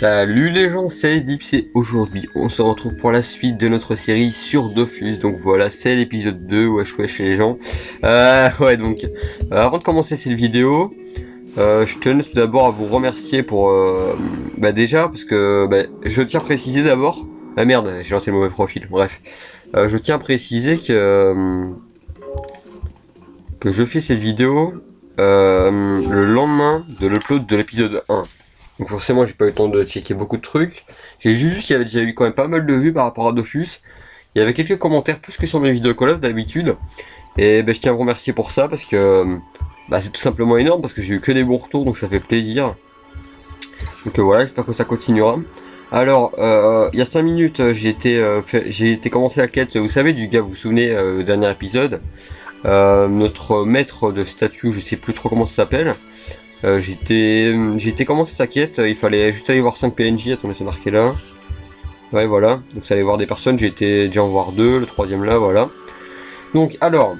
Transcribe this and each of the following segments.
Salut les gens, c'est Ellipse et aujourd'hui on se retrouve pour la suite de notre série sur Dofus. Donc voilà, c'est l'épisode 2, wesh wesh les gens. Euh, ouais donc, euh, avant de commencer cette vidéo, euh, je tenais tout d'abord à vous remercier pour... Bah déjà, parce que bah, je tiens à préciser d'abord... Ah merde, j'ai lancé le mauvais profil, bref. Je tiens à préciser que... que je fais cette vidéo le lendemain de l'upload de l'épisode 1. Donc forcément j'ai pas eu le temps de checker beaucoup de trucs. J'ai juste vu qu'il y avait déjà eu quand même pas mal de vues par rapport à Dofus. Il y avait quelques commentaires plus que sur mes vidéos Call of d'habitude. Et ben, je tiens à vous remercier pour ça parce que bah, c'est tout simplement énorme parce que j'ai eu que des bons retours donc ça fait plaisir. Donc euh, voilà, j'espère que ça continuera. Alors, euh, il y a 5 minutes, euh, j'ai été, été commencé la quête, vous savez, du gars, vous souvenez, au dernier épisode. Notre maître de statue, je sais plus trop comment ça s'appelle. Euh, j'étais, j'ai été commencer sa quête, il fallait juste aller voir 5 PNJ, attendez, c'est marqué là. Ouais, voilà, donc ça allait voir des personnes, j'ai été déjà en voir deux, le troisième là, voilà. Donc, alors,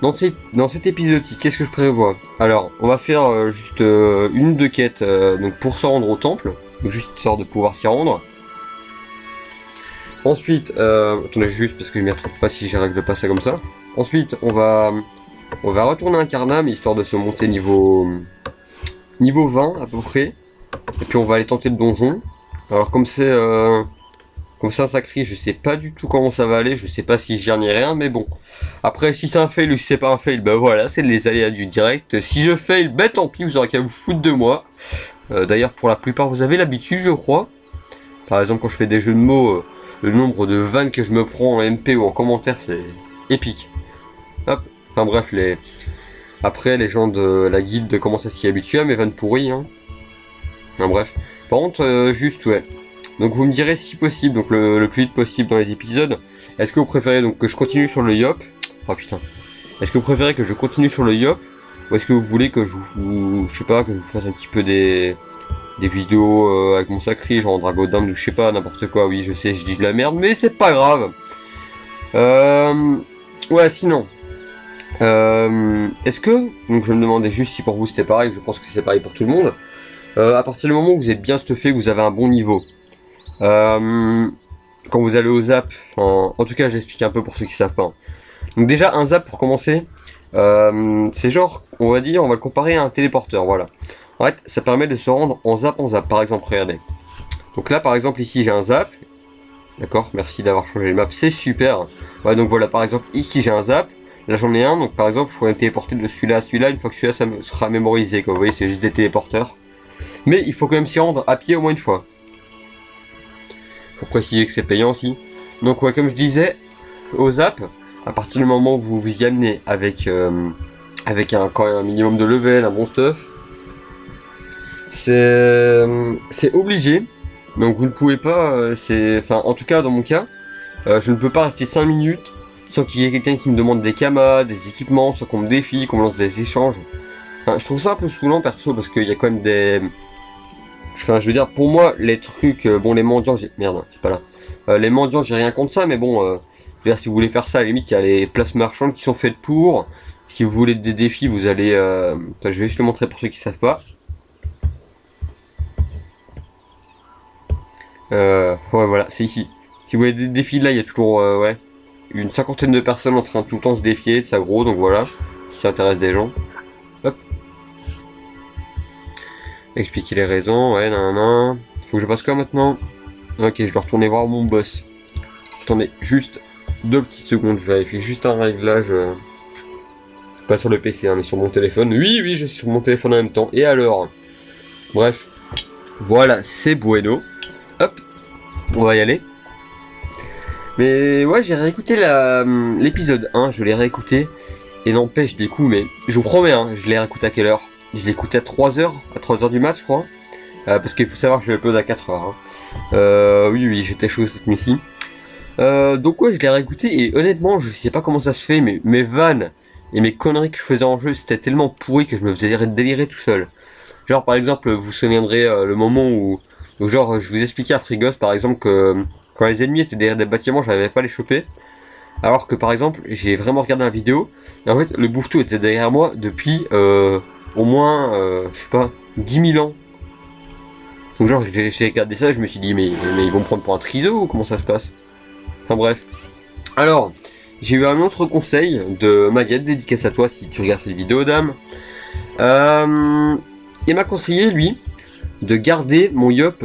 dans, dans cet épisode-ci, qu'est-ce que je prévois? Alors, on va faire euh, juste euh, une ou deux quêtes euh, donc pour se rendre au temple, juste histoire de pouvoir s'y rendre. Ensuite, euh, attendez juste parce que je m'y retrouve pas si je règle pas ça comme ça. Ensuite, on va, on va retourner un Carnam histoire de se monter niveau, niveau 20 à peu près. Et puis on va aller tenter le donjon. Alors comme c'est, euh, comme un sacré, je sais pas du tout comment ça va aller. Je sais pas si j'y ai rien, mais bon. Après, si c'est un fail ou si c'est pas un fail, bah voilà, c'est les aléas du direct. Si je fail, bah tant pis, vous aurez qu'à vous foutre de moi. Euh, D'ailleurs, pour la plupart, vous avez l'habitude, je crois. Par exemple, quand je fais des jeux de mots, euh, le nombre de vannes que je me prends en MP ou en commentaire, c'est épique. Hop. Enfin bref, les... Après, les gens de la guilde commencent à s'y habituer à mes vannes pourries. Hein. Enfin bref. Par contre, euh, juste, ouais. Donc vous me direz si possible, donc le, plus vite possible dans les épisodes, est-ce que vous préférez donc que je continue sur le Yop? Oh putain. Est-ce que vous préférez que je continue sur le Yop? Ou est-ce que vous voulez que je vous... Je sais pas, que je vous fasse un petit peu des... Des vidéos euh, avec mon sacré, genre Dragodam ou je sais pas, n'importe quoi, oui je sais, je dis de la merde, mais c'est pas grave. Euh... Ouais, sinon. Euh, Est-ce que, donc je me demandais juste si pour vous c'était pareil, je pense que c'est pareil pour tout le monde. Euh, à partir du moment où vous êtes bien stuffé, vous avez un bon niveau, euh, quand vous allez au zap, en, tout cas j'explique un peu pour ceux qui savent pas. hein. Donc déjà un zap pour commencer, c'est genre, on va dire, on va le comparer à un téléporteur, voilà. En fait, ça permet de se rendre en zap en zap, par exemple, regardez. Donc là, par exemple, ici j'ai un zap, d'accord, merci d'avoir changé les maps, c'est super. Ouais, donc voilà, par exemple, ici j'ai un zap, Là j'en ai un, donc par exemple je pourrais me téléporter de celui-là à celui-là, une fois que celui-là ça sera mémorisé, quoi. vous voyez c'est juste des téléporteurs. Mais il faut quand même s'y rendre à pied au moins une fois. Faut préciser que c'est payant aussi. Donc ouais comme je disais, au zap, à partir du moment où vous vous y amenez avec, euh, avec un, quand même un minimum de level, un bon stuff, c'est c'est obligé. Donc vous ne pouvez pas, euh, c'est, enfin en tout cas dans mon cas, euh, je ne peux pas rester 5 minutes sans qu'il y ait quelqu'un qui me demande des kamas, des équipements, sans qu'on me défie, qu'on me lance des échanges. Je trouve ça un peu saoulant perso parce qu'il y a quand même des. Enfin, je veux dire, pour moi, les trucs, euh, bon, les mendiants, j'ai. Merde, c'est pas là. Euh, les mendiants, j'ai rien contre ça, mais bon, euh, je veux dire, si vous voulez faire ça, à la limite, il y a les places marchandes qui sont faites pour. Si vous voulez des défis, vous allez. Enfin, je vais juste le montrer pour ceux qui savent pas. Ouais, voilà, c'est ici. Si vous voulez des défis, là, il y a toujours, ouais, une cinquantaine de personnes en train de tout le temps se défier de ça gros, donc voilà, si ça intéresse des gens. Hop. Expliquer les raisons, ouais, nan, nan. Faut que je fasse quoi maintenant? Ok, je dois retourner voir mon boss. Attendez, juste deux petites secondes, je vérifie juste un réglage. euh, Pas sur le PC, hein, mais sur mon téléphone. Oui, oui, je suis sur mon téléphone en même temps. Et alors? Bref. Voilà, c'est bueno. Hop. On va y aller. Mais ouais, j'ai réécouté l'épisode 1, je l'ai réécouté. Et n'empêche, des coups, mais je vous promets, hein, je l'ai réécouté à quelle heure? Je l'ai écouté à 3h, à 3h du match, je crois. Euh, parce qu'il faut savoir que je l'upload à 4h. Hein. Euh, oui, oui, j'étais chaud cette nuit-ci. Euh, donc ouais, je l'ai réécouté et honnêtement, je sais pas comment ça se fait, mais mes vannes et mes conneries que je faisais en jeu, c'était tellement pourri que je me faisais délirer tout seul. Genre par exemple, vous vous souviendrez euh, le moment où, où genre je vous expliquais à Frigos par exemple que quand les ennemis étaient derrière des bâtiments, j'arrivais pas les choper. Alors que par exemple, j'ai vraiment regardé la vidéo, et en fait, le bouffetou était derrière moi depuis euh, au moins, euh, je sais pas, 10 000 ans. Donc genre j'ai regardé ça, je me suis dit mais, mais ils vont me prendre pour un triso ou comment ça se passe? Enfin bref. Alors, j'ai eu un autre conseil de Maguette, dédicace à toi si tu regardes cette vidéo dame. Euh, il m'a conseillé lui de garder mon yop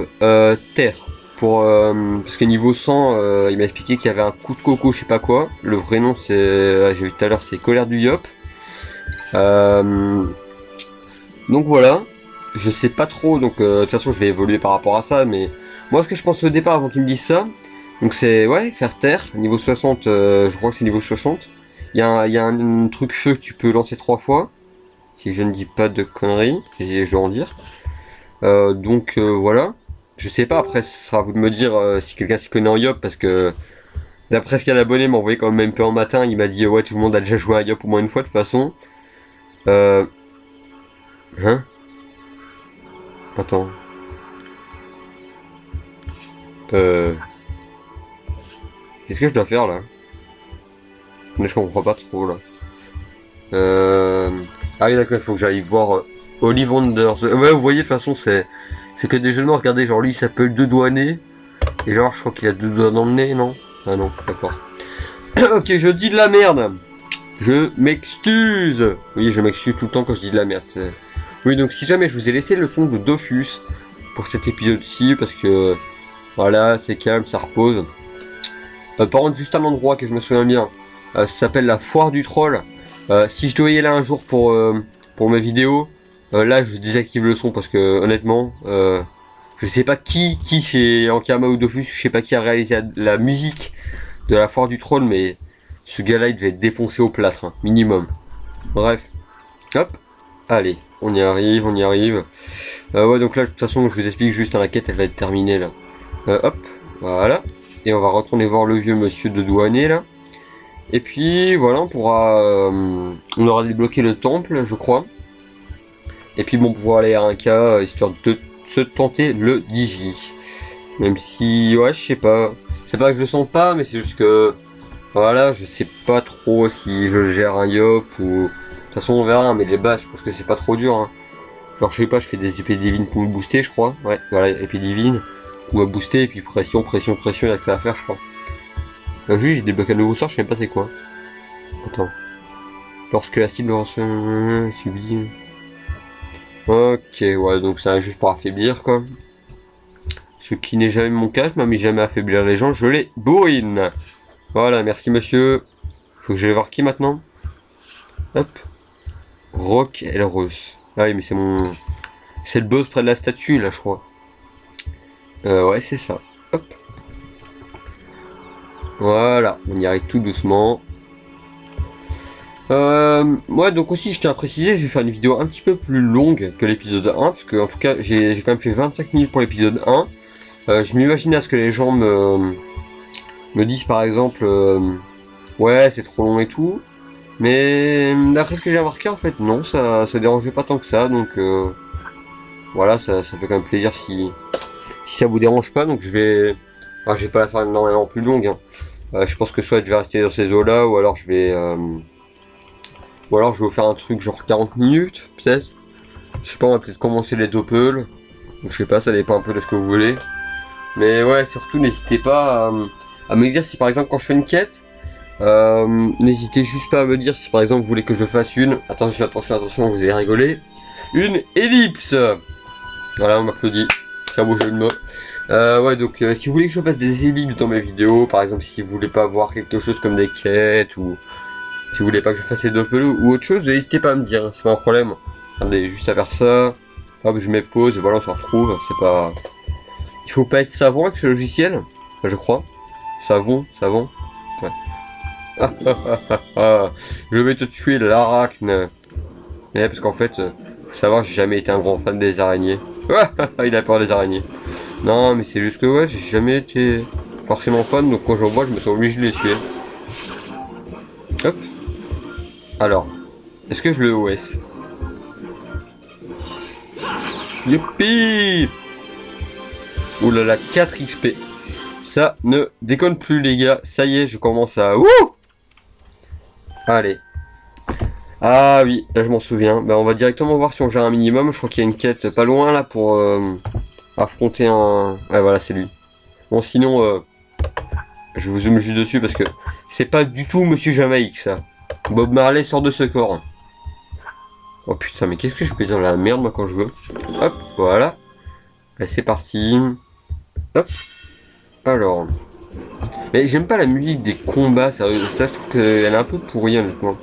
terre. Pour, euh, parce que niveau 100, euh, il m'a expliqué qu'il y avait un coup de coco, je sais pas quoi. Le vrai nom, c'est, euh, j'ai vu tout à l'heure, c'est colère du yop. Euh, donc voilà, je sais pas trop, donc euh, de toute façon je vais évoluer par rapport à ça, mais moi ce que je pense au départ avant qu'il me dise ça, donc c'est ouais, faire terre, niveau 60, euh, je crois que c'est niveau 60. Il y a, un, y a un, truc feu que tu peux lancer trois fois, si je ne dis pas de conneries, je vais en dire. Donc voilà, je sais pas, après ce sera à vous de me dire euh, si quelqu'un s'y connaît en Yop, parce que d'après ce qu'un abonné m'a envoyé quand même un peu en matin, il m'a dit ouais tout le monde a déjà joué à Yop au moins une fois de toute façon. Euh... Hein? Attends. Euh... Qu'est-ce que je dois faire là? Mais je comprends pas trop là. Euh... Ah oui d'accord, il faut que j'aille voir euh, Olive Wonders. Euh, Ouais, vous voyez de toute façon c'est c'est que des jeux. Regardez, genre lui il s'appelle Deux Nez. Et genre je crois qu'il a deux doigts dans le non? Ah non, d'accord. ok, je dis de la merde. Je m'excuse. Oui, je m'excuse tout le temps quand je dis de la merde. Oui, donc si jamais je vous ai laissé le son de Dofus pour cet épisode-ci, parce que voilà, c'est calme, ça repose. Euh, par contre, juste un endroit que je me souviens bien, euh, ça s'appelle la foire du troll. Euh, si je dois y aller un jour pour, pour mes vidéos, euh, là je désactive le son parce que honnêtement, euh, je sais pas qui, qui chez Ankama ou Dofus, je sais pas qui a réalisé la, musique de la foire du troll, mais ce gars-là il devait être défoncé au plâtre, hein, minimum. Bref, hop, allez, on y arrive, on y arrive. Euh, ouais, donc là de toute façon je vous explique juste, hein, la quête elle va être terminée là. Hop, voilà. Et on va retourner voir le vieux monsieur de douanier là. Et puis voilà, on pourra. on aura débloqué le temple, je crois. Et puis bon, pouvoir aller à un cas, euh, histoire de se tenter le digi. Même si, ouais, je sais pas. C'est pas que je le sens pas, mais c'est juste que. Voilà, je sais pas trop si je gère un yop ou. De toute façon, on verra, mais les bases, je pense que c'est pas trop dur. Hein. Genre, je sais pas, je fais des épées divines pour me booster, je crois. Ouais, voilà, épée divine. Pour me booster, et puis pression, pression, pression, il y a que ça à faire, je crois. Euh, juste, j'ai débloqué un nouveau sort, je sais même pas c'est quoi. Attends. Lorsque la cible reçoit... subit... Ok, ouais, donc c'est juste pour affaiblir, quoi. Ce qui n'est jamais mon cas, je m'amuse jamais à affaiblir les gens, je les bourrine. Voilà, merci monsieur. Faut que j'aille voir qui maintenant? Hop. Rock Elros. Ah oui, mais c'est mon... C'est le boss près de la statue, là, je crois. Euh, ouais, c'est ça. Hop. Voilà, on y arrive tout doucement. Euh, ouais, donc aussi, je tiens à préciser, je vais faire une vidéo un petit peu plus longue que l'épisode 1, parce que en tout cas, j'ai quand même fait 25 minutes pour l'épisode 1. Euh, je m'imaginais à ce que les gens me, me disent par exemple, euh, ouais, c'est trop long et tout. Mais d'après ce que j'ai remarqué, en fait, non, ça, ça dérangeait pas tant que ça, donc euh, voilà, ça, ça fait quand même plaisir si, si ça vous dérange pas, donc je vais, ah, je vais pas la faire énormément plus longue. hein. Euh, je pense que soit je vais rester dans ces eaux-là, ou alors je vais, ou alors je vais vous faire un truc genre 40 minutes, peut-être. Je sais pas, on va peut-être commencer les doppels. Je sais pas, ça dépend un peu de ce que vous voulez. Mais ouais, surtout n'hésitez pas à, me dire si par exemple quand je fais une quête, euh, n'hésitez juste pas à me dire si par exemple vous voulez que je fasse une. Attention, attention, attention, vous allez rigoler. Une ellipse. Voilà, on m'applaudit. C'est un beau jeu de. Euh, ouais, donc euh, si vous voulez que je fasse des ellipses dans mes vidéos, par exemple si vous voulez pas voir quelque chose comme des quêtes ou si vous voulez pas que je fasse les doppels ou autre chose, n'hésitez pas à me dire, hein, c'est pas un problème. Attendez, juste à faire ça. Hop, je mets pause et voilà, on se retrouve. C'est pas. Il faut pas être savant avec ce logiciel, je crois. Savon, savon. Ouais. Je vais te tuer, l'arachne. Mais parce qu'en fait, faut savoir, j'ai jamais été un grand fan des araignées. Il a peur des araignées. Non, mais c'est juste que ouais, j'ai jamais été forcément fan, donc quand j'en vois, je me sens obligé de les tuer. Alors, est-ce que je le OS Youpi Oulala, 4 XP. Ça ne déconne plus les gars. Ça y est, je commence à... Ouh Allez. Ah oui, là je m'en souviens. Bah, on va directement voir si on gère un minimum. Je crois qu'il y a une quête pas loin là pour... euh, affronter un... Ouais, voilà, c'est lui. Bon, sinon, euh, je vous zoome juste dessus parce que c'est pas du tout Monsieur Jamaïque, ça. Bob Marley sort de ce corps. Oh putain, mais qu'est-ce que je peux dire la merde, moi, quand je veux Hop, voilà. Allez, c'est parti. Hop. Alors. Mais j'aime pas la musique des combats, ça, ça je trouve qu'elle est un peu pourrie, honnêtement.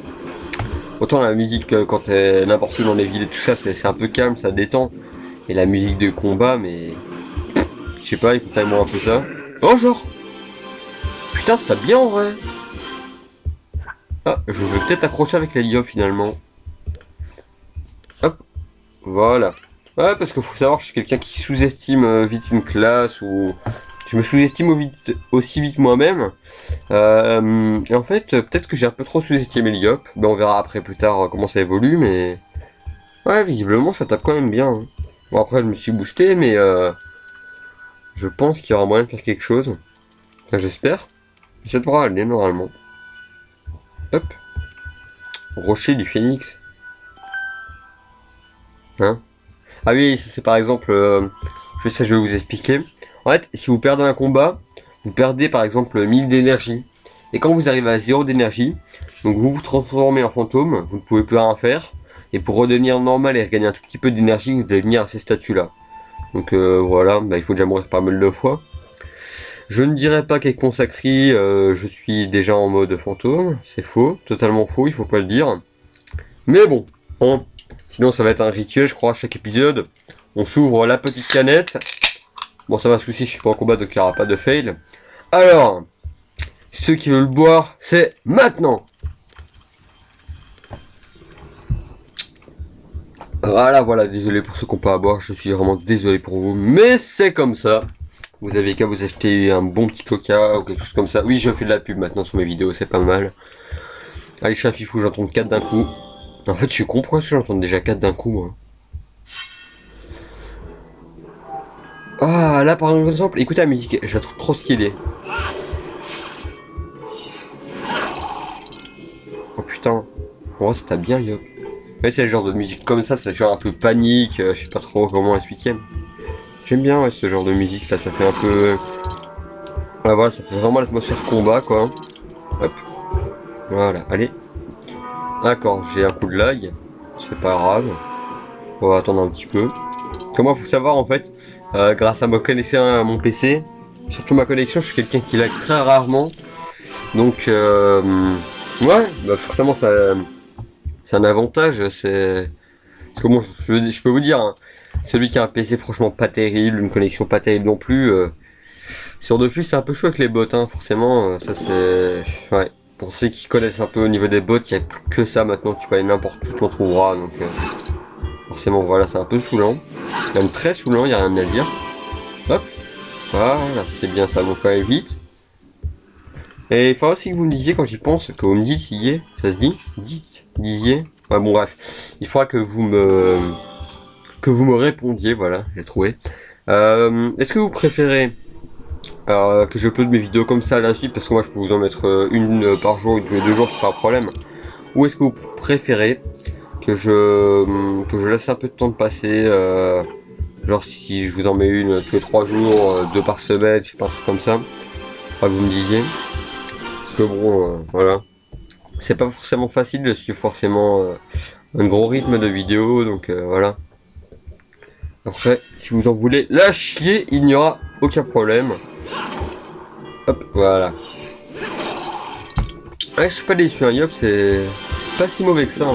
Autant la musique, euh, quand elle n'importe où dans les villes et tout ça, c'est un peu calme, ça détend. Et la musique de combat, mais... Je sais pas, écoutez-moi un peu ça. Genre Putain, c'est pas bien, en vrai Ah, je veux peut-être accrocher avec la finalement. Hop. Voilà. Ouais, parce qu'il faut savoir, je suis quelqu'un qui sous-estime euh, vite une classe, ou... Je me sous-estime aussi vite moi-même. Euh, et en fait, peut-être que j'ai un peu trop sous-estimé l'IOP. Ben, on verra après plus tard comment ça évolue, mais... Ouais, visiblement, ça tape quand même bien. Hein. Bon, après, je me suis boosté, mais... Euh, je pense qu'il y aura moyen de faire quelque chose. Enfin, j'espère. Ça devra aller, normalement. Rocher du phénix. Hein? Ah oui, c'est par exemple... Euh, je sais, je vais vous expliquer. En fait, si vous perdez un combat, vous perdez par exemple 1000 d'énergie. Et quand vous arrivez à 0 d'énergie, donc vous vous transformez en fantôme, vous ne pouvez plus rien faire. Et pour redevenir normal et regagner un tout petit peu d'énergie, vous devez venir à ces statuts là. Donc euh, voilà, bah, il faut déjà mourir pas mal de fois. Je ne dirais pas qu'avec consacré, euh, je suis déjà en mode fantôme, c'est faux, totalement faux, il faut pas le dire. Mais bon, sinon ça va être un rituel, je crois, à chaque épisode. On s'ouvre la petite canette. Bon, ça va se souci, je suis pas en combat, donc il n'y aura pas de fail. Alors, ceux qui veulent boire, c'est maintenant Voilà, voilà, désolé pour ceux qui n'ont pas boire, je suis vraiment désolé pour vous, mais c'est comme ça. Vous avez qu'à vous acheter un bon petit coca ou quelque chose comme ça. Oui, je fais de la pub maintenant sur mes vidéos, c'est pas mal. Allez, chat fifou, j'entends 4 d'un coup. En fait, je suis con, pourquoi j'entends déjà 4 d'un coup, moi? Ah, là, par exemple, écoutez la musique, je la trouve trop stylée. Oh putain, oh, ça bien, yo c'est le genre de musique comme ça, ça fait un peu panique, euh, je sais pas trop comment expliquer. J'aime bien ouais, ce genre de musique là, ça fait un peu... Ouais, voilà, ça fait vraiment l'atmosphère combat quoi. Hop. Voilà, allez. D'accord, j'ai un coup de lag, c'est pas grave. On va attendre un petit peu. Comment faut savoir en fait, euh, grâce à ma connexion à mon PC, surtout ma connexion, je suis quelqu'un qui lag très rarement. Donc, euh, ouais, bah forcément ça c'est un avantage, c'est... Comment je, je, peux vous dire, hein, celui qui a un PC franchement pas terrible, une connexion pas terrible non plus, euh, sur de plus c'est un peu chaud avec les bots, hein, forcément, euh, ça c'est... Ouais, pour ceux qui connaissent un peu au niveau des bots, il n'y a que ça maintenant, tu peux aller n'importe où, tu en trouveras, donc... Euh, forcément, voilà, c'est un peu saoulant. Même très saoulant, il n'y a rien à dire. Hop, voilà, c'est bien, ça va pas vite. Et il faudra aussi que vous me disiez, quand j'y pense, que vous me dites, y est, ça se dit? Dites disiez bon bref, il faudra que vous me que vous me répondiez, voilà, j'ai trouvé. Euh, est-ce que vous préférez euh, que je upload mes vidéos comme ça à la suite parce que moi je peux vous en mettre euh, une par jour, une tous les deux jours, c'est pas un problème. Ou est-ce que vous préférez que je que je laisse un peu de temps de passer, genre si je vous en mets une tous les trois jours, deux par semaine, je sais pas un truc comme ça. Faudra que vous me disiez. Parce que bon, voilà c'est pas forcément facile de suivre forcément un gros rythme de vidéo, donc voilà. Après, si vous en voulez lâcher, il n'y aura aucun problème. Hop, voilà. Ouais, je suis pas déçu, hein, Yop, c'est pas si mauvais que ça.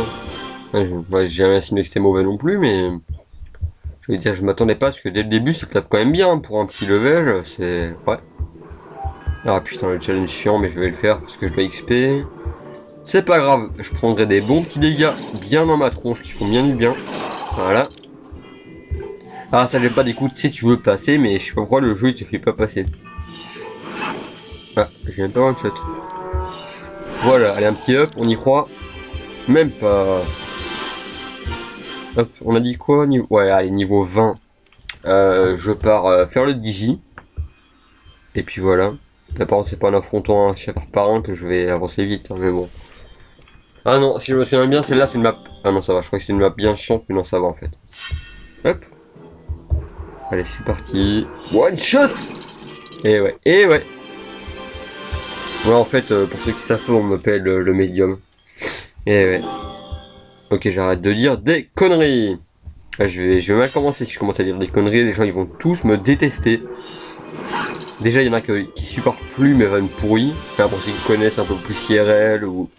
Hein. Ouais, j'ai jamais estimé que c'était mauvais non plus, mais je veux dire, je m'attendais pas parce que dès le début, ça tape quand même bien pour un petit level. C'est ouais. Ah putain, le challenge chiant, mais je vais le faire parce que je dois XP. C'est pas grave, je prendrai des bons petits dégâts bien dans ma tronche qui font bien du bien. Voilà. Ah, ça j'ai pas d'écoute, si tu veux passer, mais je sais pas pourquoi le jeu il te fait pas passer. Ah, j'ai même pas one shot. Voilà, allez un petit up, on y croit. Même pas. Hop, on a dit quoi niveau... Ouais, allez, niveau 20. Euh, je pars euh, faire le digi. Et puis voilà. D'abord, c'est pas en affrontant un chef par un que je vais avancer vite, hein, mais bon. Ah non, si je me souviens bien, celle-là c'est une map. Ah non, ça va, je crois que c'est une map bien chiante, mais non, ça va en fait. Hop. Allez, c'est parti. One shot Et ouais, et ouais. Ouais, en fait, euh, pour ceux qui savent pas, on m'appelle euh, le médium. Et ouais. Ok, j'arrête de dire des conneries. Ah, je, vais, je vais mal commencer si je commence à dire des conneries. Les gens, ils vont tous me détester. Déjà, il y en a qui, qui supportent plus mes vannes pourries. Enfin, pour ceux qui connaissent un peu plus IRL ou,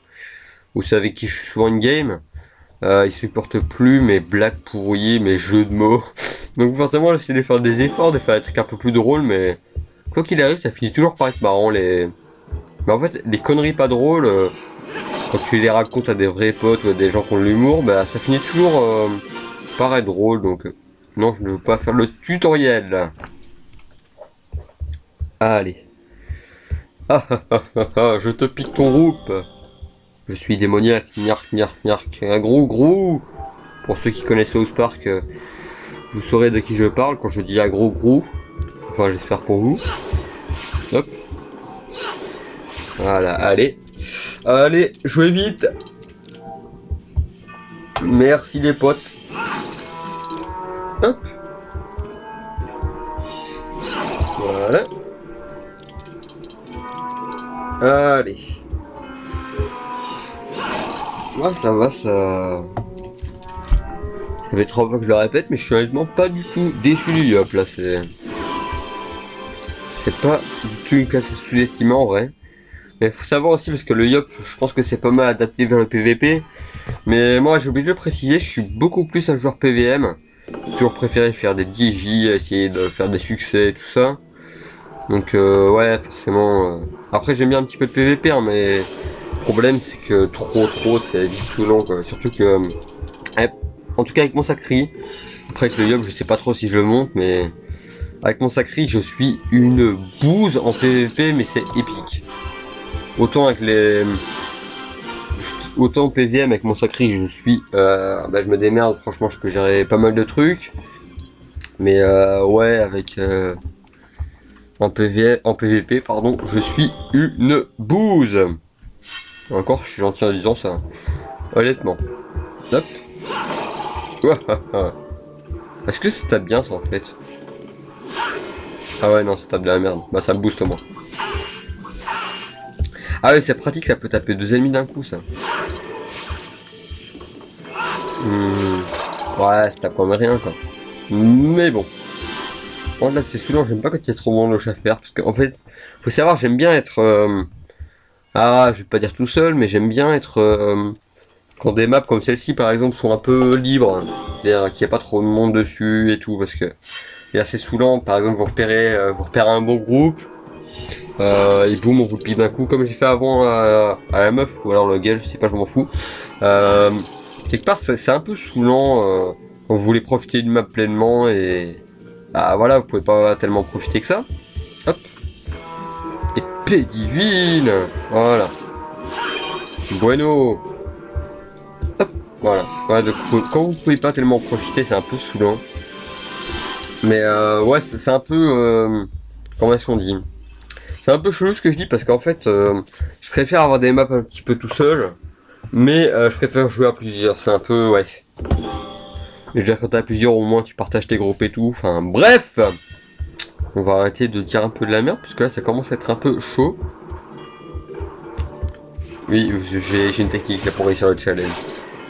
ou ceux avec qui je suis souvent in game. Euh, ils supportent plus mes blagues pourries, mes jeux de mots. Donc forcément, j'essaie de faire des efforts, de faire des trucs un peu plus drôles, mais quoi qu'il arrive, ça finit toujours par être marrant. Les... Mais en fait, les conneries pas drôles, euh, quand tu les racontes à des vrais potes ou à des gens qui ont de l'humour, bah ça finit toujours euh, par être drôle. Donc euh, non, je ne veux pas faire le tutoriel. Allez. Ah, ah, ah, ah, ah, je te pique ton roupe. Je suis démoniaque, gnark, gnark, gnark. Un gros gros. Pour ceux qui connaissent South Park, vous saurez de qui je parle quand je dis un gros gros. Enfin, j'espère pour vous. Hop. Voilà, allez. Allez, jouez vite. Merci les potes. Hop. Voilà. Allez. Ouais, ça va, ça... Ça fait trois fois que je le répète, mais je suis honnêtement pas du tout déçu du Yop, là, c'est... C'est pas du tout une classe sous-estimée, en vrai. Mais faut savoir aussi, parce que le Yop, je pense que c'est pas mal adapté vers le PVP. Mais moi, j'ai oublié de le préciser, je suis beaucoup plus un joueur PVM. Toujours préféré faire des DJ, essayer de faire des succès, tout ça. Donc, euh, ouais, forcément... euh, Après, j'aime bien un petit peu de PVP, hein, mais... Le problème, c'est que trop, trop, c'est vite saoulant, quoi. Surtout que... en tout cas, avec mon sacri, après avec le Yop, je sais pas trop si je le monte, mais... Avec mon sacri, je suis une bouse en PVP, mais c'est épique. Autant avec les... Autant PVM avec mon sacri, je suis... Euh, bah, je me démerde, franchement, je peux gérer pas mal de trucs. Mais euh, ouais, avec... Euh, en, PV, en PVP, pardon, je suis une bouse. Encore, je suis gentil en disant ça. Honnêtement. Hop. Est-ce que ça tape bien ça en fait Ah ouais non ça tape de la merde. Bah ça me booste au moins. Ah ouais c'est pratique ça peut taper deux ennemis d'un coup ça. Hmm. Ouais ça tape quand même rien quoi. Mais bon. Bon là c'est saoulant, j'aime pas quand il y a trop de à faire parce qu'en fait faut savoir j'aime bien être euh, ah je vais pas dire tout seul mais j'aime bien être euh, quand des maps comme celle-ci par exemple sont un peu libres, c'est-à-dire qu'il n'y a pas trop de monde dessus et tout, parce que c'est assez saoulant, par exemple vous repérez, euh, vous repérez un bon groupe, euh, et boum on vous le pique d'un coup, comme j'ai fait avant à, à la meuf, ou alors le gars, je sais pas, je m'en fous. Euh, quelque part c'est un peu saoulant vous voulez profiter d'une map pleinement et bah voilà, vous pouvez pas tellement profiter que ça. Hop. Épée divine Voilà. Bueno voilà. Ouais, donc, quand vous pouvez pas tellement profiter, c'est un peu saoulant. Mais euh, ouais, c'est un peu... Euh, comment est-ce qu'on dit? C'est un peu chelou ce que je dis parce qu'en fait, euh, je préfère avoir des maps un petit peu tout seul. Mais euh, je préfère jouer à plusieurs. C'est un peu... Ouais. Je veux dire, quand t'as plusieurs, au moins tu partages tes groupes et tout. Enfin, bref On va arrêter de dire un peu de la merde parce que là, ça commence à être un peu chaud. Oui, j'ai une technique là pour réussir le challenge.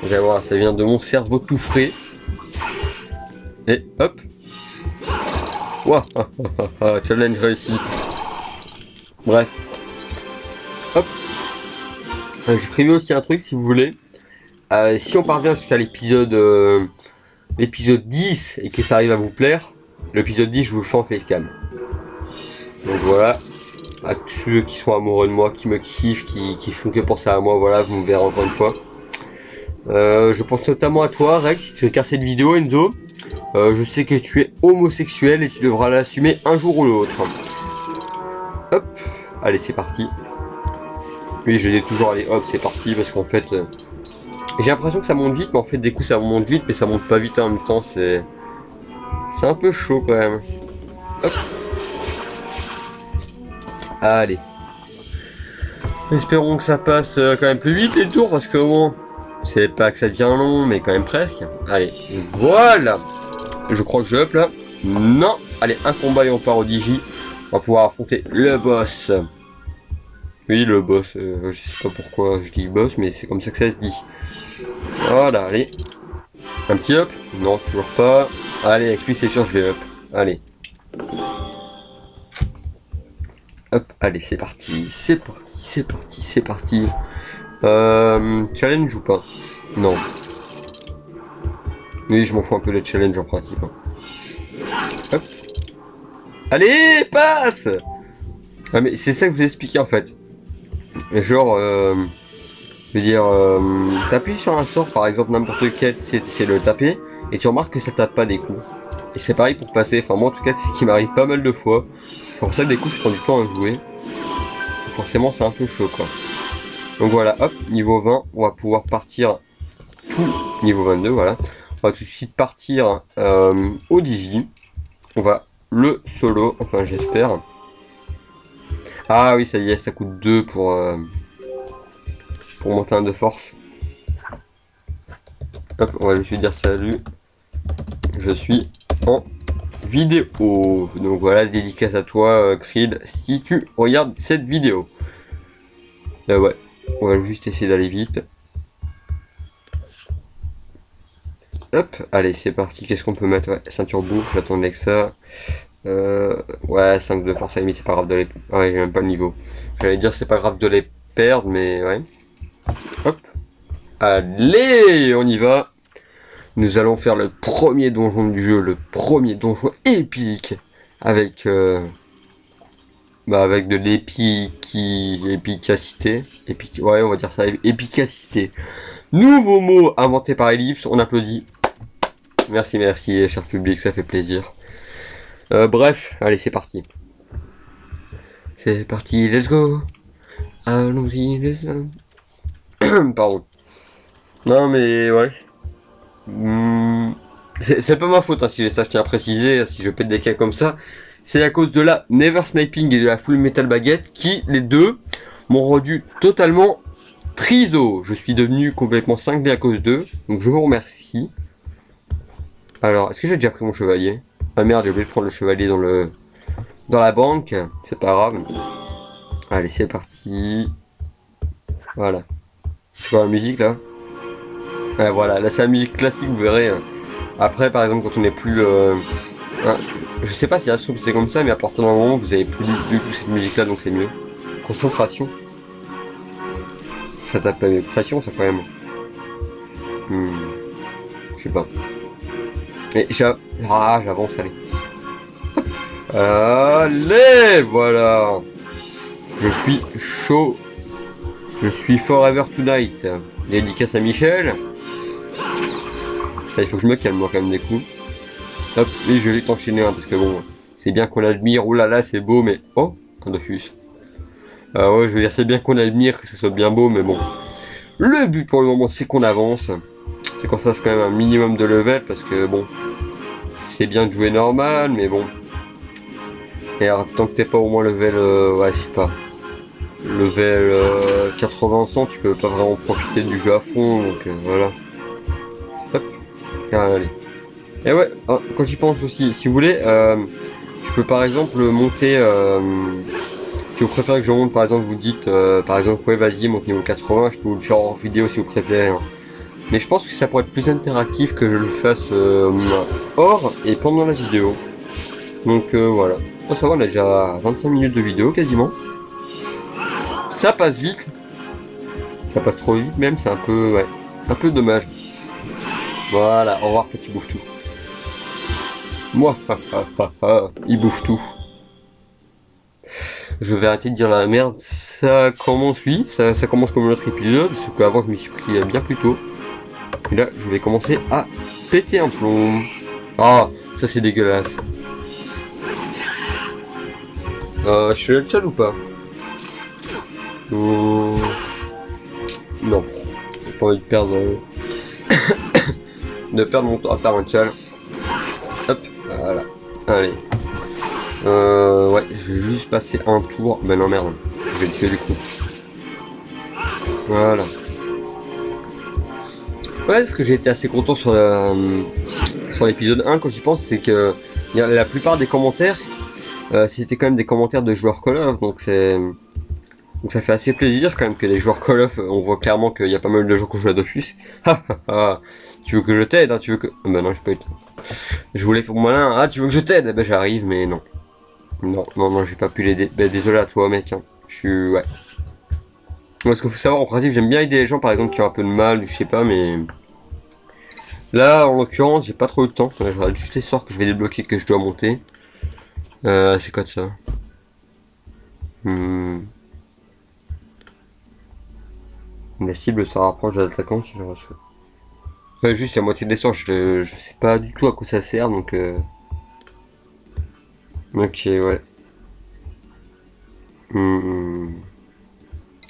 Vous allez voir, ça vient de mon cerveau tout frais. Et hop. Ah, ah, ah, ah, challenge réussi. Bref. Hop. Euh, J'ai prévu aussi un truc si vous voulez. Euh, si on parvient jusqu'à l'épisode euh, l'épisode 10 et que ça arrive à vous plaire, l'épisode 10 je vous le fais en facecam. Donc voilà. À tous ceux qui sont amoureux de moi, qui me kiffent, qui, qui font que penser à moi, voilà, vous me verrez encore une fois. Euh, je pense notamment à toi, Rex, regardes cette vidéo, Enzo. Euh, je sais que tu es homosexuel et tu devras l'assumer un jour ou l'autre. Hop, allez, c'est parti. Oui, je dis toujours, allez, hop, c'est parti, parce qu'en fait, euh, j'ai l'impression que ça monte vite, mais en fait, des coups, ça monte vite, mais ça monte pas vite en même temps, c'est... C'est un peu chaud, quand même. Hop. Allez. Espérons que ça passe quand même plus vite les tours, parce que bon... C'est pas que ça devient long, mais quand même presque. Allez, voilà Je crois que je up là. Non Allez, un combat et on part au Digi. On va pouvoir affronter le boss. Oui, le boss. Euh, je sais pas pourquoi je dis boss, mais c'est comme ça que ça se dit. Voilà, allez. Un petit up? Non, toujours pas. Allez, avec lui, c'est sûr, je vais up. Allez. Hop, allez, c'est parti. C'est parti, c'est parti, c'est parti. Euh, challenge ou pas? Non. Oui, je m'en fous un peu les challenges en principe. Hein. Hop. Allez, passe ah, mais c'est ça que je vous expliquais en fait. Genre, euh, je veux dire, euh, t'appuies sur un sort, par exemple n'importe quel, c'est le taper, et tu remarques que ça tape pas des coups. Et c'est pareil pour passer, enfin moi en tout cas c'est ce qui m'arrive pas mal de fois. C'est pour ça que des coups je prends du temps à jouer. Forcément c'est un peu chaud quoi. Donc voilà, hop, niveau 20, on va pouvoir partir niveau 22, voilà. On va tout de suite partir euh, au Digi. On va le solo, enfin j'espère. Ah oui, ça y est, ça coûte 2 pour, euh, pour monter un de force. Hop, on va juste dire salut. Je suis en vidéo. Donc voilà, dédicace à toi, euh, Creed, si tu regardes cette vidéo. Ouais, on va juste essayer d'aller vite. Hop, allez, c'est parti. Qu'est-ce qu'on peut mettre? Ouais, Ceinture bouffe, j'attendais que ça. Euh, ouais, 5 de force à limite, c'est pas grave de les... Ouais, j'ai même pas le niveau. J'allais dire c'est pas grave de les perdre, mais ouais. Hop. Allez, on y va. Nous allons faire le premier donjon du jeu, le premier donjon épique. Avec... Euh, bah avec de l'épicacité. Épic... Ouais, on va dire ça, épicacité. Nouveau mot inventé par Ellipse, on applaudit. Merci, merci, cher public, ça fait plaisir. Euh, bref, allez, c'est parti. C'est parti, let's go. Allons-y, let's go. Pardon. Non, mais ouais. Hmm, c'est pas ma faute hein, si ça, je tiens à préciser, si je pète des cas comme ça. C'est à cause de la Never Sniping et de la Full Metal Baguette qui, les deux, m'ont rendu totalement triso. Je suis devenu complètement cinglé à cause d'eux. Donc je vous remercie. Alors, est-ce que j'ai déjà pris mon chevalier? Ah merde, j'ai oublié de prendre le chevalier dans le dans la banque. C'est pas grave. Allez, c'est parti. Voilà. Tu vois la musique là? Ouais, voilà. Là, c'est la musique classique, vous verrez. Après, par exemple, quand on n'est plus... Euh... Hein, je sais pas si la soupe c'est comme ça, mais à partir d'un moment, vous avez plus du tout cette musique là, donc c'est mieux. Concentration. Ça tape pressions, ça quand même. Hmm. Je sais pas. Mais ah, j'avance, allez. Allez, voilà. Je suis chaud. Je suis Forever Tonight. Dédicace à Michel. Putain, il faut que je me calme moi quand même des coups. Hop, et je vais t'enchaîner un parce que bon, c'est bien qu'on admire. Oh là là, c'est beau, mais oh, un Dofus. Ah ouais, je veux dire, c'est bien qu'on admire que ce soit bien beau, mais bon. Le but pour le moment, c'est qu'on avance. C'est qu'on fasse quand même un minimum de level, parce que bon, c'est bien de jouer normal, mais bon. Et alors, tant que t'es pas au moins level, euh, ouais, je sais pas. Level 80-100, euh, tu peux pas vraiment profiter du jeu à fond, donc euh, voilà. Hop, allez. Et ouais, ah, quand j'y pense aussi, si vous voulez, je peux par exemple monter si vous préférez que je monte, par exemple, vous dites, euh, par exemple, ouais, vas-y, monte niveau 80, je peux vous le faire en vidéo si vous préférez. Hein. Mais je pense que ça pourrait être plus interactif que je le fasse euh, hors et pendant la vidéo. Donc euh, voilà. Faut savoir, on a déjà 25 minutes de vidéo quasiment. Ça passe vite. Ça passe trop vite même, c'est un peu, ouais, un peu dommage. Voilà, au revoir petit bouffe tout. Moi, il bouffe tout je vais arrêter de dire la merde. Ça commence, oui, ça, ça commence comme un autre épisode, parce qu'avant je m'y suis pris bien plus tôt. Et là, je vais commencer à péter un plomb. Ah, ça c'est dégueulasse. Euh, je fais le chal ou pas? Euh, Non. J'ai pas envie de perdre... de perdre mon temps à faire un chal. Allez. Euh, ouais, je vais juste passer un tour. Ben non, merde. Je vais le tuer du coup. Voilà. Ouais, ce que j'ai été assez content sur sur l'épisode 1 quand j'y pense, c'est que la plupart des commentaires, euh, c'était quand même des commentaires de joueurs Call of, donc c'est... Donc ça fait assez plaisir quand même que les joueurs Call of, on voit clairement qu'il y a pas mal de gens qui jouent à Dofus. tu veux que je t'aide, hein, tu veux que... Ah bah non, je peux être... Je voulais pour malin, ah tu veux que je t'aide? Eh ben j'arrive, mais non. Non, non, non, j'ai pas pu l'aider. Ben désolé à toi mec, hein. je suis... Ouais. Parce qu'il faut savoir, en principe, j'aime bien aider les gens par exemple qui ont un peu de mal, je sais pas, mais... Là, en l'occurrence, j'ai pas trop de temps. Je juste les sorts que je vais débloquer, que je dois monter. Euh, c'est quoi de ça? Hmm. La cible se rapproche de l'attaquant si je reçois. Ouais, juste la moitié des sorts, je, sais pas du tout à quoi ça sert, donc... Euh... Ok, ouais. Hmm.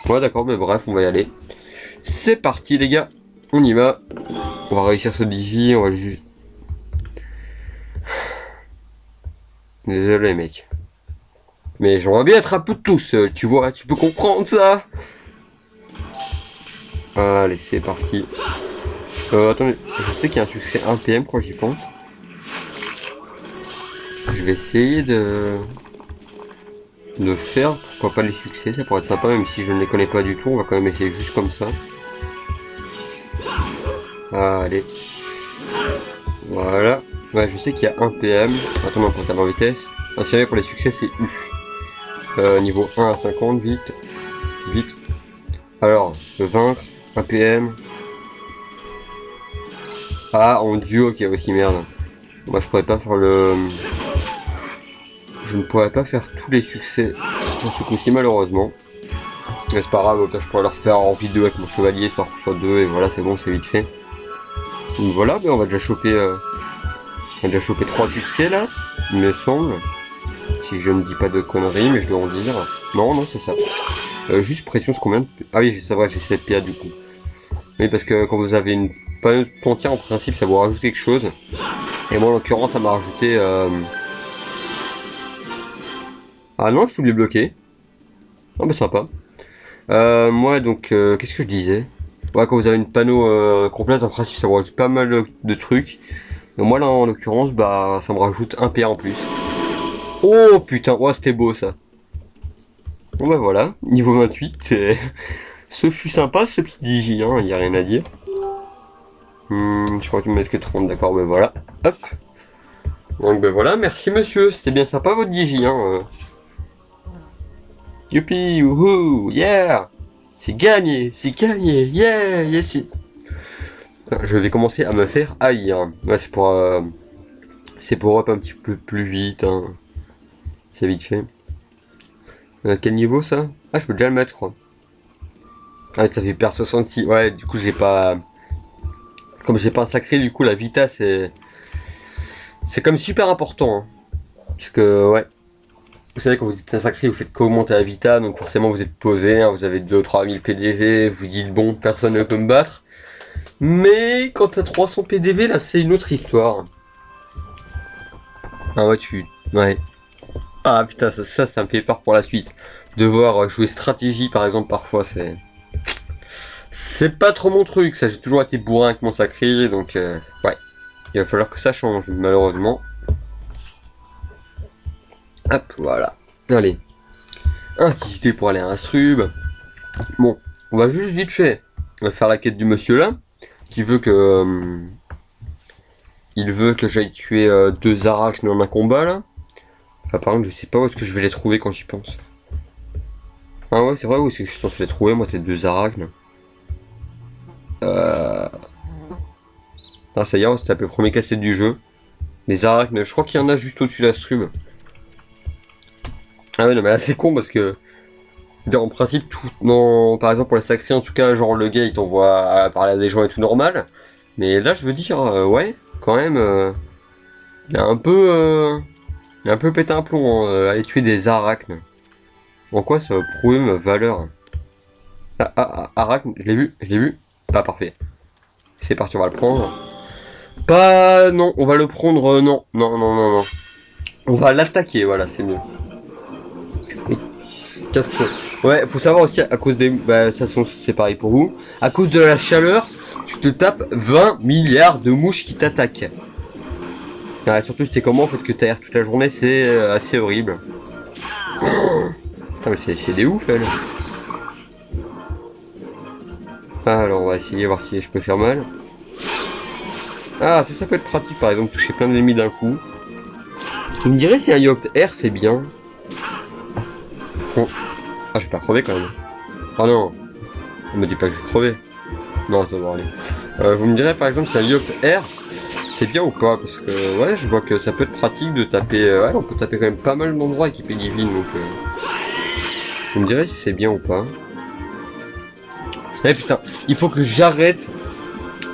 Ouais, d'accord, mais bref, on va y aller. C'est parti, les gars. On y va. On va réussir ce digi, on va juste... Désolé mec. Mais j'aimerais bien être un peu tout seul, tu vois, tu peux comprendre ça Allez, c'est parti. Euh, attendez, je sais qu'il y a un succès 1 PM quand j'y pense. Je vais essayer de... de faire, pourquoi pas les succès, ça pourrait être sympa, même si je ne les connais pas du tout, on va quand même essayer juste comme ça. Allez. Voilà. Je sais qu'il y a un PM. Attends, on faire en vitesse. Un pour les succès, c'est U. Euh, niveau 1 à 50, vite. Vite. Alors, le vaincre, 1 PM. Ah, en duo, ok, aussi merde. Moi, je pourrais pas faire le... Je ne pourrais pas faire tous les succès sur ce coup-ci, malheureusement. Mais c'est pas grave, je pourrais leur faire en vidéo avec mon chevalier, soit soit deux, et voilà, c'est bon, c'est vite fait. Donc voilà, mais on va déjà choper, euh, on va déjà choper trois succès là, il me semble. Si je ne dis pas de conneries, mais je dois en dire. Non, non, c'est ça. Euh, juste pression, c'est combien de... Ah oui, c'est vrai, j'ai 7 PA du coup. Oui, parce que quand vous avez une panneau entière, en principe, ça vous rajoute quelque chose. Et moi, en l'occurrence, ça m'a rajouté... Euh... Ah non, je suis bloqué. Ah bah sympa. Euh, moi, donc, qu'est-ce que je disais? Ouais, quand vous avez une panneau complète, en principe, ça vous rajoute pas mal de, trucs. Et moi, là, en l'occurrence, bah, ça me rajoute un PA en plus. Oh, putain, ouais, c'était beau, ça. Bon, bah, voilà, niveau 28. ce fut sympa, ce petit digi, hein, y a rien à dire. Hmm, je crois que tu me que 30, d'accord, ben voilà. Hop. Donc, ben voilà, merci, monsieur. C'était bien sympa, votre digi, hein. Euh. Youpi, wouhou, yeah c'est gagné, c'est gagné, yeah, yes. Je vais commencer à me faire haïr. Ouais, c'est pour, euh, c'est pour up un petit peu plus vite. Hein. C'est vite fait. À quel niveau ça? Ah, je peux déjà le mettre, crois. Ah, ça fait perdre 66. Ouais, du coup, j'ai pas. Comme j'ai pas un sacré, du coup, la vita, c'est. C'est comme super important. Hein. Parce que, ouais. Vous savez, quand vous êtes un sacré, vous faites qu'augmenter la vita, donc forcément vous êtes posé, hein, vous avez 2-3 000 PDV, vous dites bon, personne ne peut me battre. Mais quand t'as 300 PDV, là c'est une autre histoire. Ah ouais, tu... Ouais. Ah putain, ça, ça, ça me fait peur pour la suite. Devoir jouer stratégie par exemple, parfois c'est... C'est pas trop mon truc, ça j'ai toujours été bourrin avec mon sacré, donc euh, ouais. Il va falloir que ça change, malheureusement. Hop, voilà. Allez. Insister pour aller à un strub. Bon, on va juste vite fait on va faire la quête du monsieur là, qui veut que... Euh, il veut que j'aille tuer euh, deux arachnes dans un combat là. Ah, par contre, je sais pas où est-ce que je vais les trouver quand j'y pense. Ah ouais, c'est vrai, où est-ce que je suis censé les trouver, moi, tes deux arachnes Euh... Ah, ça y est, on s'est tapé le premier cassette du jeu. Les arachnes, je crois qu'il y en a juste au-dessus de la strub. Ah ouais, non, mais là c'est con parce que. En principe, tout. Non, par exemple, pour la sacrée, en tout cas, genre le gars il t'envoie parler à des gens et tout normal. Mais là, je veux dire, euh, ouais, quand même. Euh, il a un peu. Euh, il a un peu pété un plomb, hein, aller tuer des arachnes. En quoi ça va prouver ma valeur? Ah, ah, ah arachne, je l'ai vu, je l'ai vu. Ah, parfait. C'est parti, on va le prendre. Pas. Non, on va le prendre. non, non, non, non, non. On va l'attaquer, voilà, c'est mieux. Ouais, faut savoir aussi, à cause des... Bah, façon, c'est pareil pour vous. À cause de la chaleur, tu te tapes 20 milliards de mouches qui t'attaquent. Surtout c'était comment en fait que t'aères toute la journée, c'est euh, assez horrible. Mais c'est des ouf elle. Ah, alors on va essayer voir si je peux faire mal. Ah ça ça peut être pratique par exemple toucher plein d'ennemis d'un coup. Vous me direz si un Yop R c'est bien. Ah je vais pas crever quand même. Ah non. On me dit pas que je vais crever. Non ça va aller. Euh, vous me direz par exemple si un Yop R c'est bien ou pas Parce que ouais je vois que ça peut être pratique de taper. Euh, ouais on peut taper quand même pas mal d'endroits équipés divine donc. Euh... Vous me direz si c'est bien ou pas. Eh putain, il faut que j'arrête.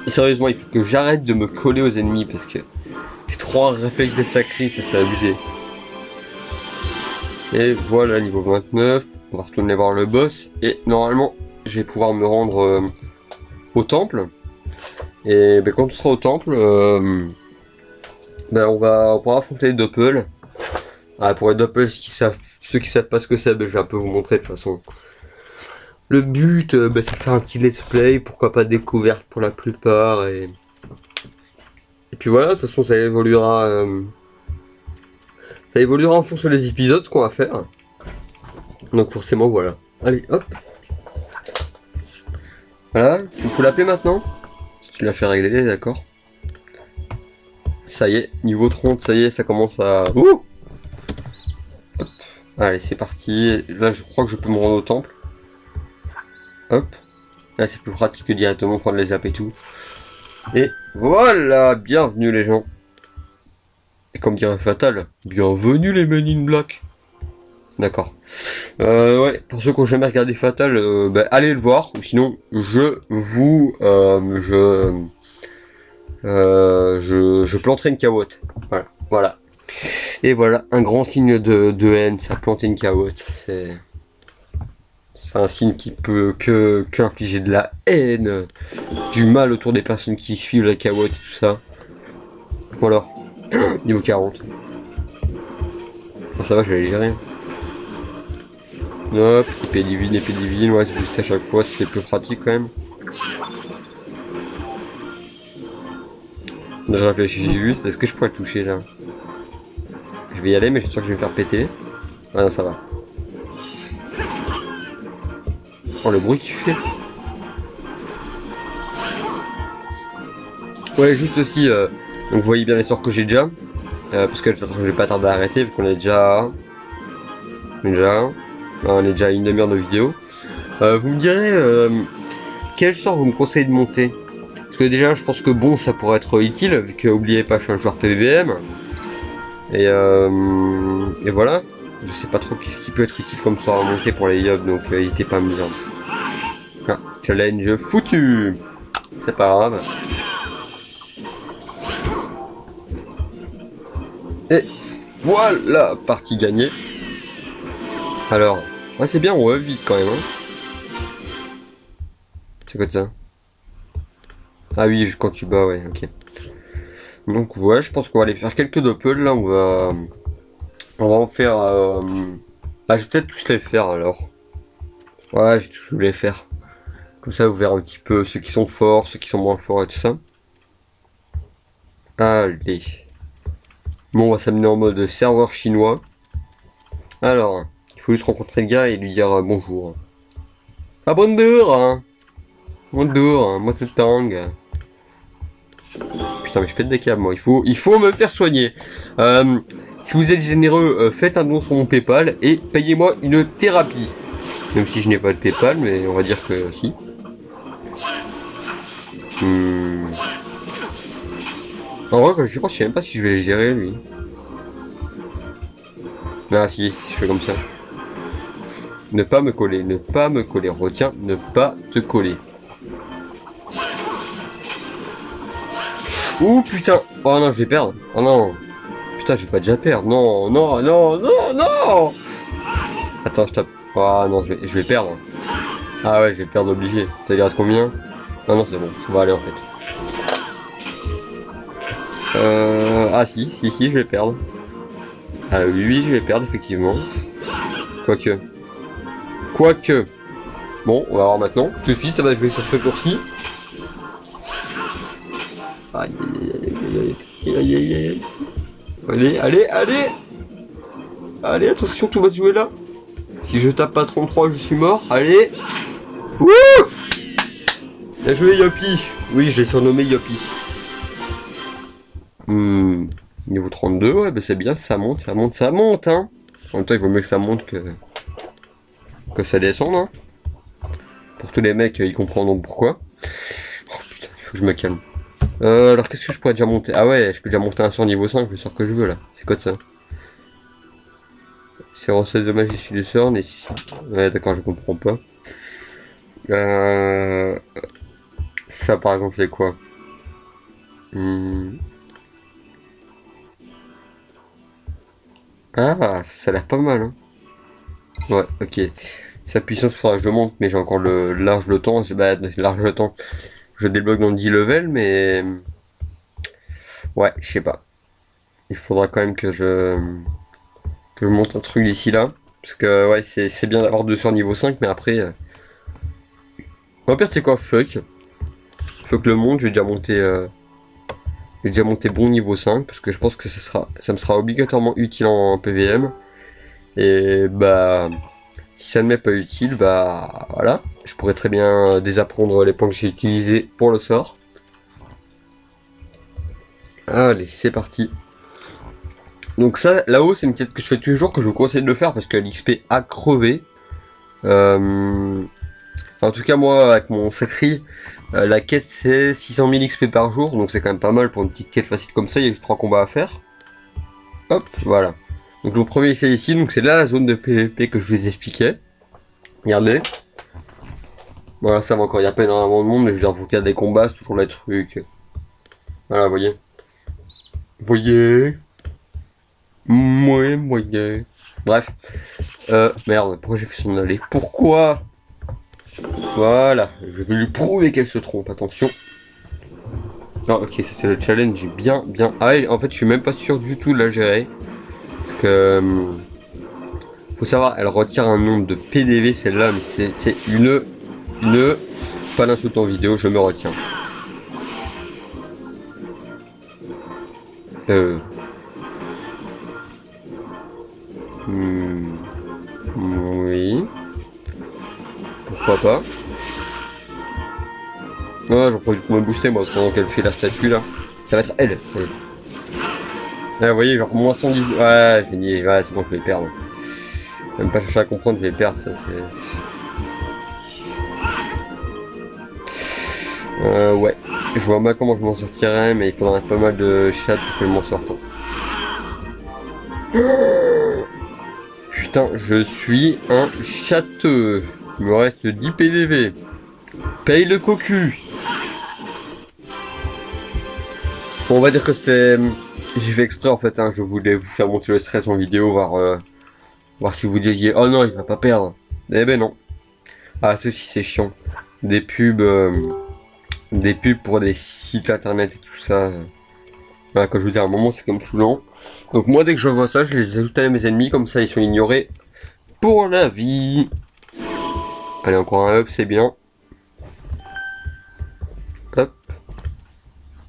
Sérieusement, il faut que j'arrête de me coller aux ennemis parce que c'est trop un réflexe des sacrés, ça c'est abusé. Et voilà, niveau 29. On va retourner voir le boss. Et normalement, je vais pouvoir me rendre euh, au temple. Et ben, quand on sera au temple, euh, ben, on, va, on pourra affronter les Doppel. Ah, pour les Doppel, ceux qui savent, savent pas ce que c'est, ben, je vais un peu vous montrer de toute façon. Le but, euh, bah, c'est de faire un petit let's play, pourquoi pas découverte pour la plupart, et... Et puis voilà, de toute façon ça évoluera... Euh, ça évoluera en fonction des épisodes, ce qu'on va faire. Donc forcément, voilà. Allez, hop Voilà, tu faut l'appeler maintenant? Tu l'as fait régler, d'accord. Ça y est, niveau 30, ça y est, ça commence à... Ouh. Allez, c'est parti. Là, je crois que je peux me rendre au temple. Hop. Là, c'est plus pratique que directement prendre les apps et tout. Et voilà, bienvenue les gens. Et comme dirait Fatal, bienvenue les Men in Black. D'accord. Euh, ouais, pour ceux qui n'ont jamais regardé Fatal, euh, bah, allez le voir, ou sinon je vous, euh, je, je, planterai une carotte. Voilà, voilà. Et voilà, un grand signe de, de haine, ça planter une carotte. C'est c'est un signe qui peut que, que infliger de la haine, du mal autour des personnes qui suivent la carotte et tout ça. Voilà. Niveau 40. Ah, ça va, je vais gérer. Hop, épée divine, épée divine, ouais, c'est juste à chaque fois, c'est plus pratique quand même. Je réfléchis juste, est-ce que je pourrais le toucher là? Je vais y aller, mais je suis sûr que je vais me faire péter. Ah non, ça va. Oh, le bruit qu'il fait. Ouais, juste aussi, euh, donc vous voyez bien les sorts que j'ai déjà. Euh, parce que de toute façon, je vais pas tarder à arrêter, vu qu'on est déjà... Déjà... On est déjà à une demi-heure de vidéo. Euh, vous me direz, quel sort vous me conseillez de monter? Parce que déjà, je pense que bon, ça pourrait être utile, vu que, oubliez pas, je suis un joueur PVM. Et, et voilà. Je sais pas trop qu'est-ce qui peut être utile comme sort à monter pour les yobs, donc n'hésitez pas à me dire. Challenge foutu C'est pas grave. Et voilà, partie gagnée. Alors, ouais c'est bien, on va vite quand même. Hein. C'est quoi ça Ah oui, quand tu bats, ouais, ok. Donc ouais, je pense qu'on va aller faire quelques doppels, là, on va... On va en faire... Euh... Ah, je vais peut-être tous les faire, alors. Ouais, j'ai tous les faire. Comme ça, vous verrez un petit peu ceux qui sont forts, ceux qui sont moins forts et tout ça. Allez. Bon, on va s'amener en mode serveur chinois. Alors, faut juste rencontrer le gars et lui dire euh, bonjour. Ah bonjour hein. Bonjour, hein. moi c'est Tang. Putain mais je pète des câbles moi, il faut, il faut me faire soigner. Euh, si vous êtes généreux, euh, faites un don sur mon Paypal et payez-moi une thérapie. Même si je n'ai pas de Paypal, mais on va dire que si. Hmm. En vrai, je pense, je sais même pas si je vais les gérer, lui. Ah si, je fais comme ça. Ne pas me coller, ne pas me coller. Retiens, ne pas te coller. Ouh putain Oh non, je vais perdre. Oh non. Putain, je vais pas déjà perdre. Non, non, non, non, non Attends, je tape. Oh non, je vais, je vais perdre. Ah ouais, je vais perdre obligé. Ça il reste combien? Non, non, c'est bon, ça va aller en fait. Euh, ah si, si, si, je vais perdre. Ah oui, je vais perdre, effectivement. Quoique. Quoique. Bon, on va voir maintenant. Tout de suite, ça va jouer sur ce tour-ci. Aïe, aïe, aïe, aïe. Allez, allez, allez Allez, attention, tout va se jouer là. Si je tape pas 33, je suis mort. Allez Wouh Bien joué, Yopi Oui, je l'ai surnommé Yopi. Hmm, niveau 32, ouais, bah c'est bien, ça monte, ça monte, ça monte, hein En même temps, il vaut mieux que ça monte que, que ça descende, hein Pour tous les mecs, ils comprendront pourquoi. Oh putain, il faut que je me calme. Euh, alors qu'est-ce que je pourrais déjà monter? Ah ouais, je peux déjà monter un sort niveau 5, le sort que je veux là. C'est quoi de ça C'est recette de magie sur le sort, mais si... Ouais d'accord, je comprends pas. Euh... Ça par exemple c'est quoi? Hmm. Ah, ça, ça a l'air pas mal. Hein. Ouais, ok. Sa puissance, faudra que je monte, mais j'ai encore le large le temps. Bah, large le temps. Je débloque dans 10 levels, mais... Ouais, je sais pas. Il faudra quand même que je... Que je monte un truc d'ici là. Parce que, ouais, c'est bien d'avoir deux sorts niveau 5, mais après... Euh... Au pire, c'est quoi Fuck. Fuck le monde, je vais déjà monter... Euh... J'ai déjà monté bon niveau 5 parce que je pense que ça, sera, ça me sera obligatoirement utile en PVM. Et bah, si ça ne m'est pas utile, bah voilà, je pourrais très bien désapprendre les points que j'ai utilisés pour le sort. Allez, c'est parti. Donc ça, là-haut, c'est une quête que je fais tous les jours, que je vous conseille de le faire parce que l'XP a crevé. Euh, en tout cas, moi, avec mon sacré, euh, la quête c'est 600 000 XP par jour, donc c'est quand même pas mal pour une petite quête facile comme ça, il y a juste 3 combats à faire. Hop, voilà. Donc le premier c'est ici, donc c'est là la zone de PvP que je vous expliquais. Regardez. Voilà, ça va encore, il y a pas énormément de monde, mais je veux dire, vous des combats, c'est toujours les trucs. Voilà, voyez. Voyez Ouais, voyez. Bref. Euh, merde, pourquoi j'ai fait son aller? Pourquoi? Voilà, je vais lui prouver qu'elle se trompe, attention. Non, ok, ça c'est le challenge, bien, bien... Ah en fait, je suis même pas sûr du tout de la gérer. Parce que... Euh, faut savoir, elle retire un nombre de PDV, celle-là, mais c'est une... Une... Pas d'insulte en vidéo, je me retiens. Euh... Hmm... Oui... Pourquoi pas Ouais, j'en profite pour me booster moi pendant qu'elle fait la statue là. Ça va être elle. Vous voyez, genre moins 110. Ouais, j'ai dit, ouais, c'est bon, je vais perdre. Même pas chercher à comprendre, je vais perdre, ça c'est. Euh, ouais. Je vois mal comment je m'en sortirais, mais il faudrait pas mal de chats pour que je m'en sorte. Putain, je suis un château. Il me reste 10 PDV. Paye le cocu. Bon, on va dire que c'était... J'ai fait exprès en fait, hein. je voulais vous faire monter le stress en vidéo, voir, euh, voir si vous disiez « Oh non, il va pas perdre !» Eh ben non. Ah, ceci c'est chiant. Des pubs... Euh, des pubs pour des sites internet et tout ça. Voilà, quand je vous dis à un moment, c'est comme saoulant. Donc moi, dès que je vois ça, je les ajoute à mes ennemis, comme ça ils sont ignorés pour la vie. Allez, encore un up, c'est bien.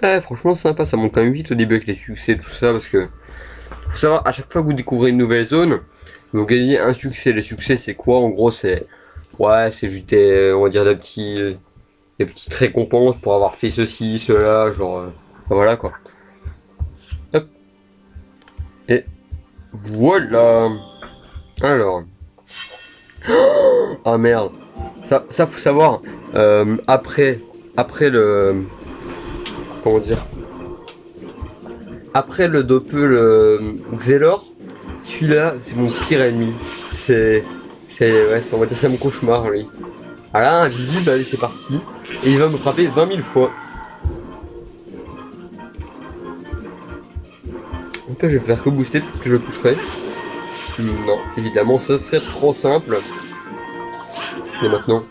Eh, franchement, sympa, ça monte quand même vite au début avec les succès, tout ça, parce que... Faut savoir, à chaque fois que vous découvrez une nouvelle zone, vous gagnez un succès. Le succès, c'est quoi? En gros, c'est... Ouais, c'est juste, des, on va dire, des petits... Des petites récompenses pour avoir fait ceci, cela, genre... Euh, voilà, quoi. Hop. Et... Voilà Alors... Ah merde ça, ça faut savoir. Euh, après, après le, comment dire, après le Doppel euh, Xelor, celui-là, c'est mon pire ennemi. C'est, c'est, ouais, on va dire c'est mon cauchemar, lui. Ah là, invisible, allez, c'est parti. Et il va me frapper 20 000 fois. En fait, je vais faire que booster, peut-être que je toucherai. Non, évidemment, ce serait trop simple. Et maintenant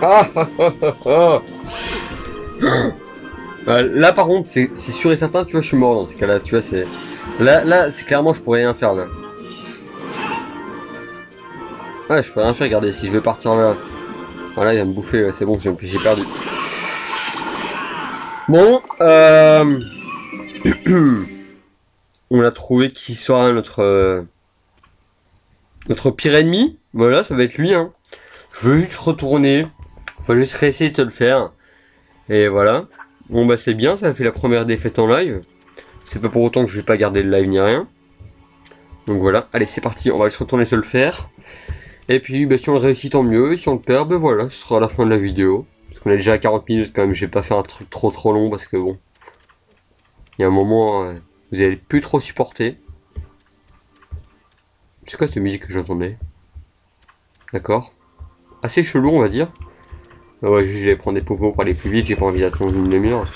Là par contre c'est sûr et certain tu vois je suis mort dans ce cas là tu vois c'est là là c'est clairement je pourrais rien faire là Ouais je peux rien faire regardez si je vais partir là Voilà, il va me bouffer, c'est bon, j'ai perdu. Bon, euh... on a trouvé qui sera notre euh, notre pire ennemi. Voilà, ça va être lui. Hein. Je veux juste retourner. Faut juste réessayer de le faire. Et voilà. Bon bah c'est bien, ça fait la première défaite en live. C'est pas pour autant que je vais pas garder le live ni rien. Donc voilà, allez c'est parti, on va juste retourner se le faire. Et puis bah, si on le réussit tant mieux, si on le perd, ben voilà, ce sera la fin de la vidéo. Parce qu'on est déjà à 40 minutes quand même, je vais pas faire un truc trop trop long parce que bon. Il y a un moment, euh, vous allez plus trop supporter. C'est quoi cette musique que j'entendais? D'accord. Assez chelou on va dire. Ah ouais, je vais prendre des popos pour aller plus vite, j'ai pas envie d'attendre une demi-heure.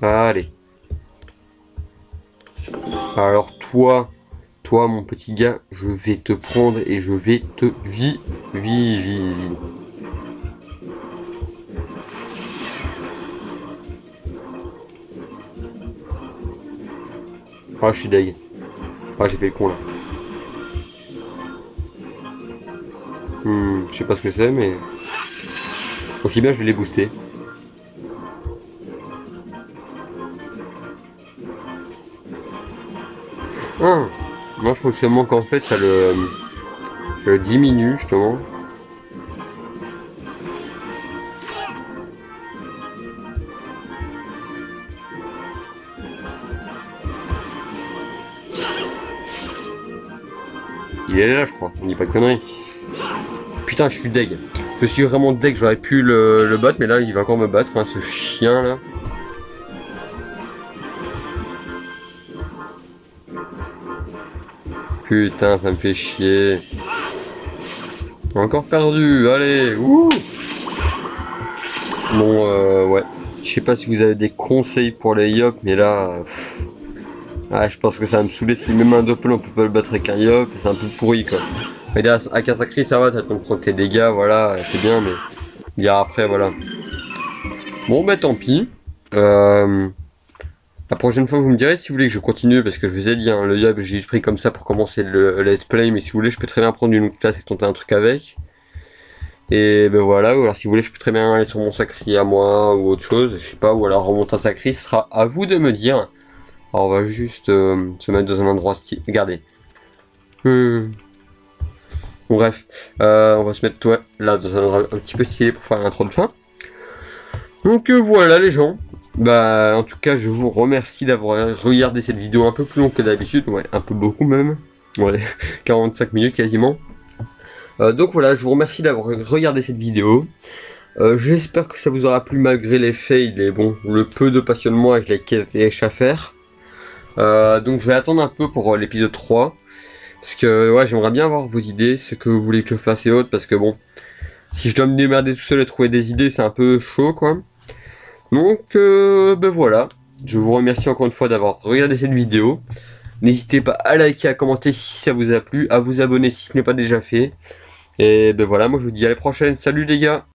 Allez. Alors toi, toi mon petit gars, je vais te prendre et je vais te vi, vi, vi, vi. Ah, je suis deg. Ah, j'ai fait le con là. Je sais pas ce que c'est, mais. Aussi bien, je vais les booster. Ah, moi je trouve seulement qu'en fait ça le, ça le diminue justement. Il est là, je crois. On dit pas de conneries. Putain, je suis deg. Je suis vraiment deg. J'aurais pu le, battre, mais là, il va encore me battre. Hein, ce chien là. Putain, ça me fait chier. Encore perdu. Allez. Ouh. Bon, euh, ouais. Je sais pas si vous avez des conseils pour les yop, mais là. Ah, je pense que ça va me saouler si même un doppel on peut pas le battre avec un yop, c'est un peu pourri quoi. Mais à Kasakri ça va, t'as ton tes dégâts, voilà, c'est bien, mais bien après, voilà. Bon, bah tant pis. Euh, la prochaine fois, vous me direz si vous voulez que je continue, parce que je vous ai dit, hein, le yop, j'ai juste pris comme ça pour commencer le let's play, mais si vous voulez, je peux très bien prendre une classe et tenter un truc avec. Et ben voilà, ou alors si vous voulez, je peux très bien aller sur mon sacri à moi, ou autre chose, je sais pas, ou alors remonter un sacri, ce sera à vous de me dire. Alors on va juste euh, se mettre dans un endroit stylé. Regardez. Euh. Bref, euh, on va se mettre toi là dans un un petit peu stylé pour faire l'intro de fin. Donc voilà les gens. Bah en tout cas je vous remercie d'avoir regardé cette vidéo un peu plus longue que d'habitude. Ouais, un peu beaucoup même. Ouais, 45 minutes quasiment. donc voilà, je vous remercie d'avoir regardé cette vidéo. J'espère que ça vous aura plu malgré les fails et bon, le peu de passionnement avec les quêtes à faire. Euh, donc je vais attendre un peu pour euh, l'épisode 3. Parce que ouais, j'aimerais bien avoir vos idées, ce que vous voulez que je fasse et autres, parce que bon, si je dois me démerder tout seul et trouver des idées, c'est un peu chaud quoi. Donc euh, ben voilà, je vous remercie encore une fois d'avoir regardé cette vidéo. N'hésitez pas à liker, à commenter si ça vous a plu, à vous abonner si ce n'est pas déjà fait. Et ben voilà, moi je vous dis à la prochaine, salut les gars